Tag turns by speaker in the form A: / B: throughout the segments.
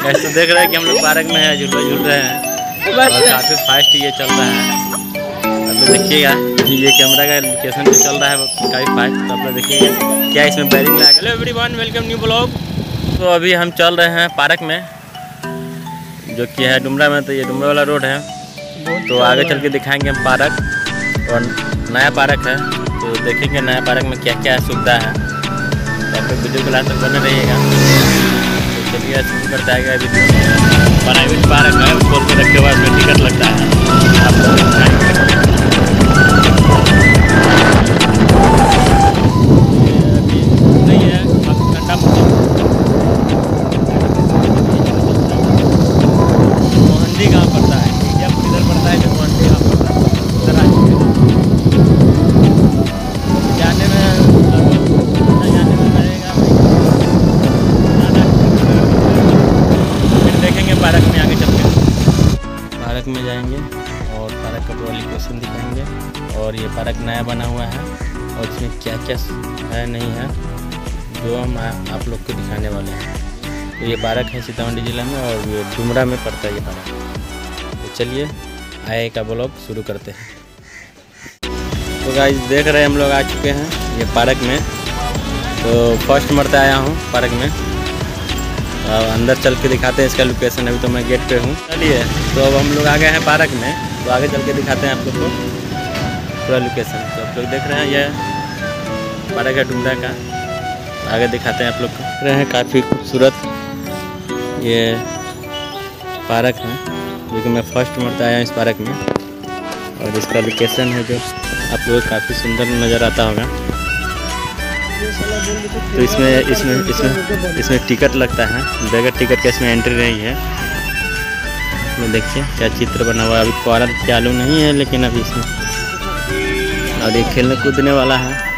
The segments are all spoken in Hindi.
A: ऐसे तो देख रहे हैं कि हम लोग पार्क में है झूला झूल रहे हैं। और काफ़ी फास्ट ये चल रहा है। आप लोग देखिएगा ये कैमरा का लोकेशन जो चल रहा है वो काफ़ी फास्ट तो आप लोग देखिएगा क्या इसमें बैरिंग लगा hello everyone welcome new blog तो अभी हम चल रहे हैं पार्क में जो कि है डुमरा में तो ये डुमरा वाला रोड है। तो आगे चल के दिखाएँगे हम पार्क और नया पार्क है। तो देखेंगे नया पार्क में क्या क्या सुविधा है। तो आप लोग वीडियो को लास्ट तक बने रहिएगा। तो चलिए शुरू करता है वीडियो प्राइवेट पार्क है खोल के रखे हुआ उसमें टिकट लगता है। अभी नहीं है ठंडा मौसम। क्या है, नहीं है, जो हम आप लोग को दिखाने वाले हैं। तो ये पार्क है सीतामढ़ी जिला में और ये डुमरा में पड़ता है ये पार्क तो चलिए, आए का ब्लॉग शुरू करते हैं। तो गाइस देख रहे हैं हम लोग आ चुके हैं ये पार्क में। तो फ़र्स्ट मरता आया हूँ पार्क में। अब अंदर चल के दिखाते हैं इसका लोकेशन अभी तो मैं गेट पे हूँ। चलिए तो अब हम लोग आ गए हैं पार्क में। तो आगे चल के दिखाते हैं आप लोग को पूरा लोकेशन तो आप लोग देख रहे हैं ये है डुमरा का। आगे दिखाते हैं आप लोग को। रहे हैं, काफ़ी खूबसूरत। ये पार्क है, जो कि मैं फ़र्स्ट मरता आया इस पार्क में। और इसका लोकेशन है जो आप लोग काफ़ी सुंदर नज़र आता होगा। तो इसमें इसमें इसमें इसमें टिकट लगता है। बगैर टिकट के इसमें एंट्री नहीं है। इसमें देखिए, क्या चित्र बना हुआ है। अभी क्वारल चालू नहीं है, लेकिन अभी इसमें और ये खेलने कूदने वाला है।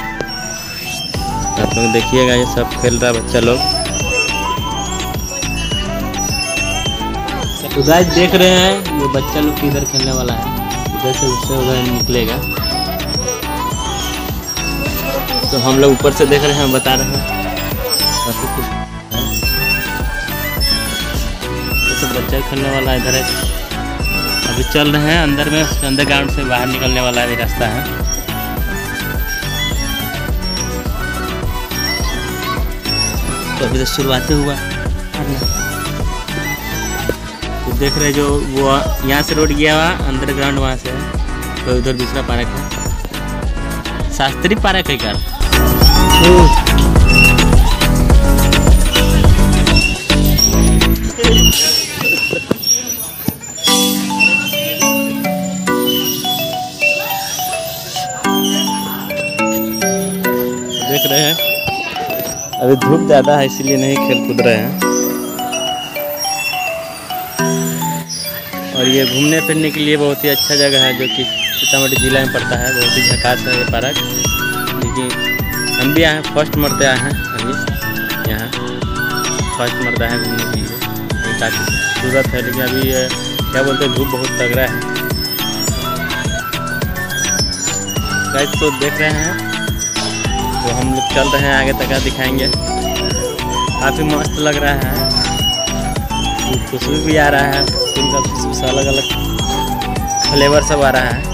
A: आप लोग देखिएगा, ये सब खेल रहा है बच्चा लोग। तो गाइस देख रहे हैं, ये बच्चा लोग किधर खेलने वाला है। इधर से उससे उधर निकलेगा। तो हम लोग ऊपर से देख रहे हैं, बता रहे हैं। ये सब बच्चा खेलने वाला है, इधर है। अभी चल रहे हैं, अंदर में उसके अंदर ग्राउंड से बाहर निकलने वाला भी रास्ता है। तो अभी तो शुरुआत ही हुआ। तो देख रहे जो वो यहाँ से रोड गया हुआ, अंडरग्राउंड वहाँ से। तो उधर दूसरा पार्क है। शास्त्री पार्क है क्या? देख अभी धूप ज़्यादा है, इसीलिए नहीं खेल कूद रहे हैं। और ये घूमने फिरने के लिए बहुत ही अच्छा जगह है, जो कि सीतामढ़ी जिला में पड़ता है। बहुत ही झकास है ये पार्क। लेकिन हम भी आए हैं, फ़र्स्ट मरते आए हैं अभी यहाँ। फ़र्स्ट मरता है घूमने के लिए। काफ़ी खूबसूरत है, लेकिन अभी क्या बोलते हैं, धूप बहुत तगड़ा है। तो देख रहे हैं तो हम लोग चल रहे हैं, आगे तक दिखाएँगे। काफ़ी मस्त लग रहा है। खुशबू भी आ रहा है, फूल का खुशबू से अलग अलग फ्लेवर सब आ रहा है।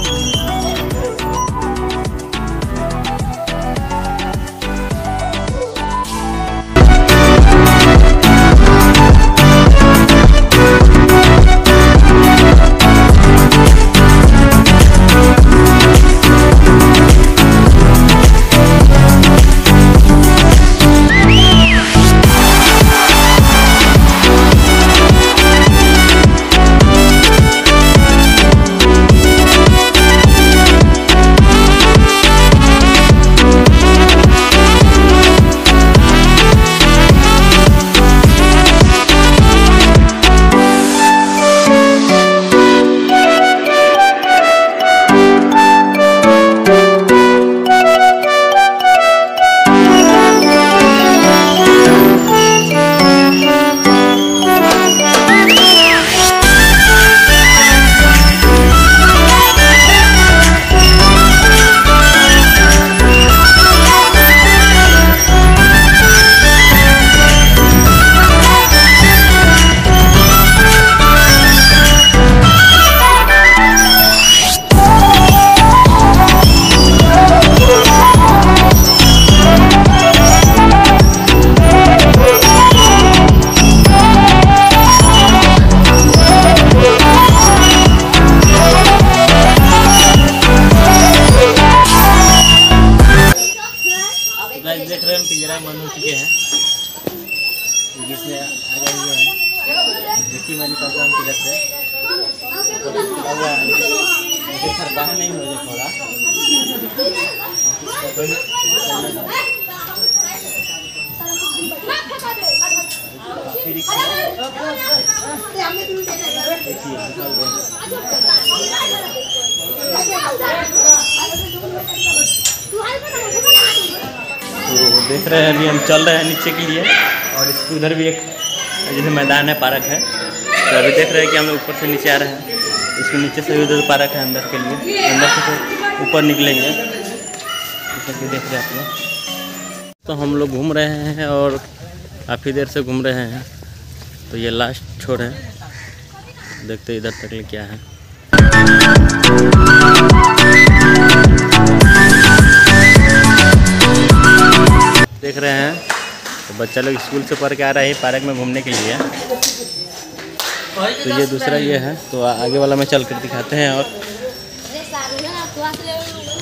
A: पिंजरा बंद हो चुके हैं। तो जिसमें आ गए हुए हैं। की नहीं हो थोड़ा। तो तो देख रहे हैं, अभी हम चल रहे हैं नीचे के लिए। और इसके उधर भी एक, जैसे मैदान है, पार्क है। तो अभी देख रहे हैं कि हम लोग ऊपर से नीचे आ रहे हैं। इसके नीचे से उधर पार्क है अंदर के लिए। अंदर से फिर ऊपर निकलेंगे। जैसा कि देख रहे हैं आप लोग तो हम लोग घूम रहे हैं और काफ़ी देर से घूम रहे हैं। तो ये लास्ट छोड़ है। देखते इधर तक ले क्या है। देख रहे हैं। तो बच्चा लोग स्कूल से पढ़ के आ रहे हैं पार्क में घूमने के लिए। तो ये दूसरा ये है। तो आगे वाला में चल कर दिखाते हैं और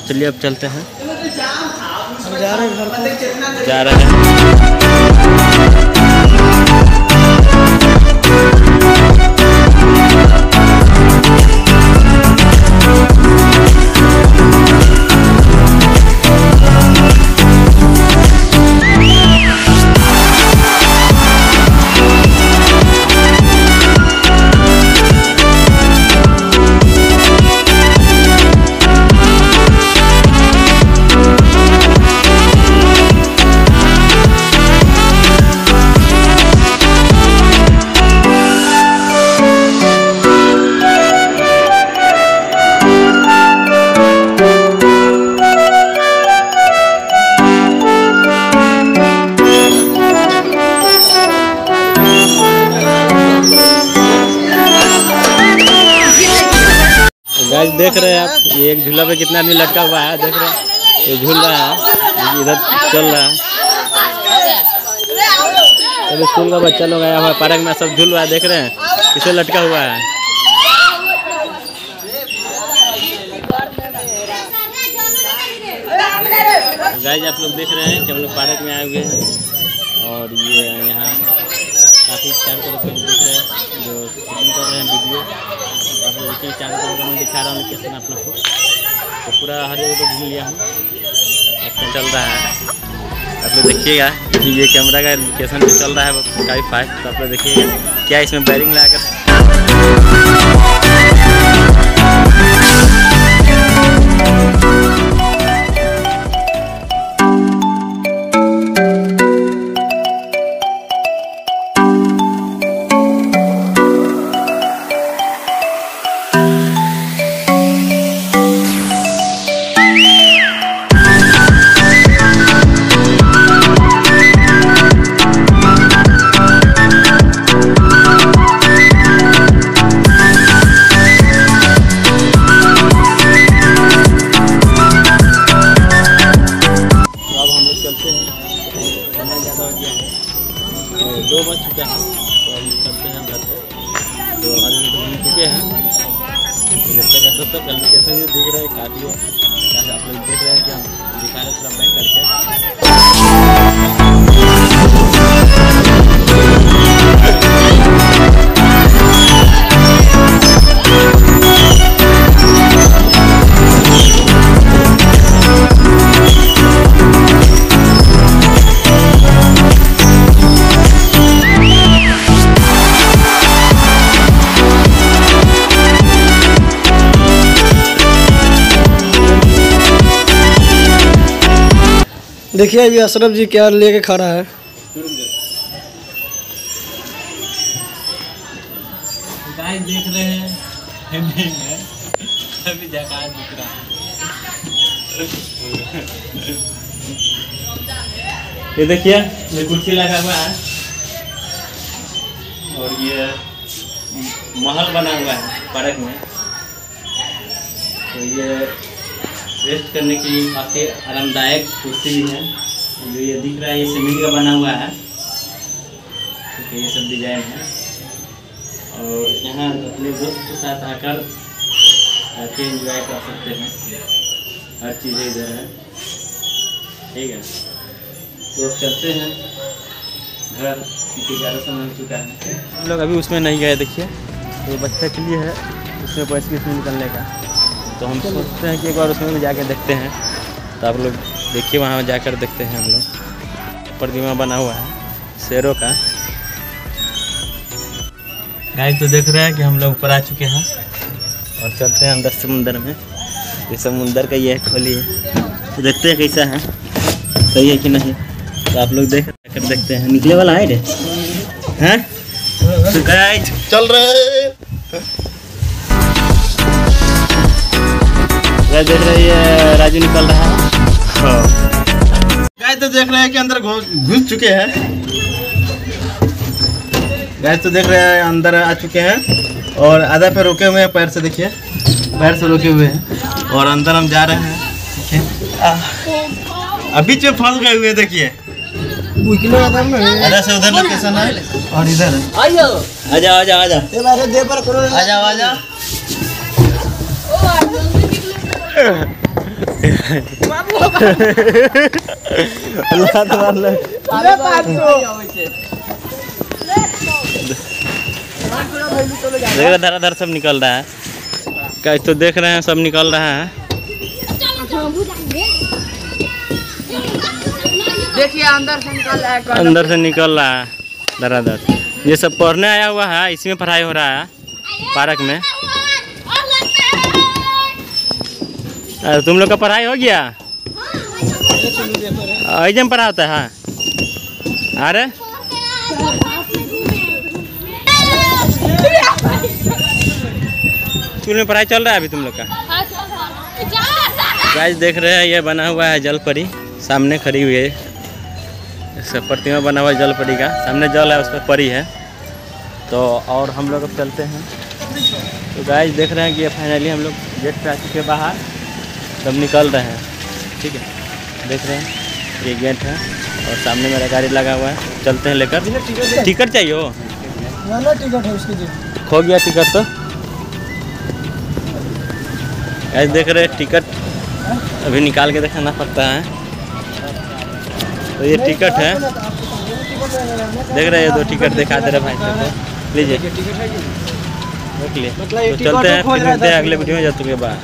A: चलिए अब चलते हैं। जा रहे हैं। गाइस देख रहे हैं आप, ये एक झूला पे कितना आदमी लटका हुआ है, देख रहे हैं। ये झूल रहा है इधर चल रहा है। अब स्कूल का बच्चा लोग आया हुआ है, पार्क में सब झूल रहा है, देख रहे हैं, किसे लटका हुआ है। गाइस आप लोग देख रहे हैं कि हम लोग पार्क में आए हुए हैं, और ये यहाँ काफ़ी चारों तरफ़ देख रहे हैं, जो शूटिंग कर रहे हैं वीडियो। आप देखिए चारों तरफ़ मैं दिखा रहा हूँ लोकेशन आप लोग को तो पूरा हर जगह को घूम लिया हूँ एक्शन चल रहा है आप लोग देखिएगा ये कैमरा का लोकेशन भी चल रहा है वो काफ़ी फास्ट तो आप लोग देखिएगा क्या इसमें बैरिंग लगाकर तक ऐसा तो कल कैसे दिख रहा है काफ़ी है लोग देख रहे हैं कि हम दिखा रहे हैं थोड़ा पैक करके।
B: देखिए अभी अशरफ जी क्या लेके खड़ा है।
A: गाइस देख रहे हैं अभी दिख रहा है। ये देखिए, ये कुर्सी लगा हुआ है। और ये महल बना हुआ है पार्क में। तो ये रेस्ट करने के लिए काफ़ी आरामदायक कुर्सी भी है। जो ये दिख रहा है, ये सीमेंट का बना हुआ है। ठीक है, ये सब डिज़ाइन है। और यहाँ अपने दोस्त के साथ आकर आके एंजॉय कर सकते हैं। हर चीज़ें इधर है। ठीक है। तो चलते हैं। घर क्योंकि ज़्यादा समय हो चुका है। हम लोग अभी उसमें नहीं गए, देखिए। तो बच्चा के लिए है, उसमें पैसे निकलने का। तो हम सोचते हैं कि एक बार उसमें भी जाके देखते हैं। तो आप लोग देखिए, वहाँ जाकर देखते हैं हम लोग। प्रतिमा बना हुआ है, शेरों का। गाइस तो देख रहे हैं कि हम लोग ऊपर आ चुके हैं और चलते हैं अंदर समुंदर में। ये समुंदर का ये खोली है। तो देखते हैं कैसा है, सही है कि नहीं। तो आप लोग देख कर देखते हैं। निकले वाला है हैं? तो
B: चल रहे
A: गाइस देख रहे हैं राजू निकल रहा है।
B: गाय तो देख रहे हैं कि अंदर घुस घुस चुके हैं। गाय तो देख रहे हैं अंदर आ चुके हैं। और आधा पे रुके हुए हैं पैर से देखिए। पैर से रुके हुए हैं। और अंदर हम जा रहे हैं देखिए। अभी में फंस गए हुए देखिए। इधर से उधर लोकेशन है। और इधर। है
A: आ जाओ आ जाओ आ देख धरा धर सब निकल रहा है। कैसे तो देख रहे हैं सब निकल रहा है।
C: देखिए अंदर से निकल रहा है
A: अंदर से निकल रहा है। धरा धर ये सब पढ़ने आया हुआ है इसी में पढ़ाई हो रहा है पार्क में। अरे तुम लोग का पढ़ाई हो गया? ऐसे में पढ़ा होता है। अरे? स्कूल में पढ़ाई चल रहा है अभी तुम लोग का? गाइस देख रहे हैं, ये बना हुआ है जल परी सामने खड़ी हुई है। इसका प्रतिमा बना हुआ है जल परी का। सामने जल है, उस पर परी है। तो और हम लोग अब चलते हैं। तो गाइस देख रहे हैं कि ये फाइनली हम लोग गेट पे आ चुके हैं बाहर। सब निकल रहे हैं। ठीक है? देख रहे हैं ये गेट है और सामने मेरा गाड़ी लगा हुआ है। चलते हैं लेकर। टिकट चाहिए हो?
B: टिकट है उसके जी।
A: खो गया टिकट तो। ऐसे देख रहे हैं टिकट अभी निकाल के दिखाना पड़ता है। तो ये टिकट है। देख रहे हैं ये दो टिकट दिखा दे रहे भाई साहब लीजिए। देख लिए। तो चलते हैं फिर मिलते हैं। अगले वीडियो में जब तक के बाद।